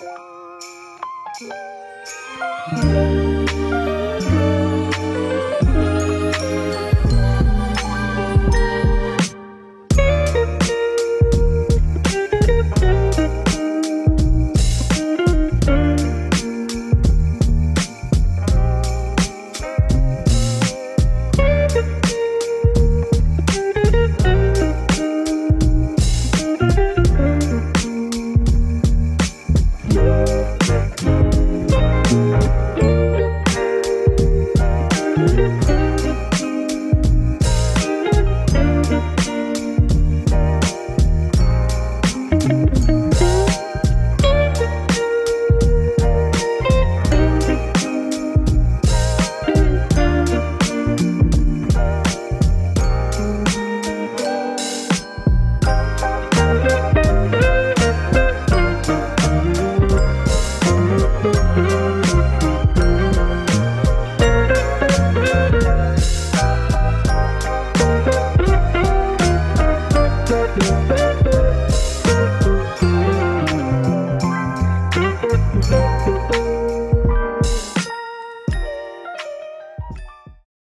Thank you. Baby.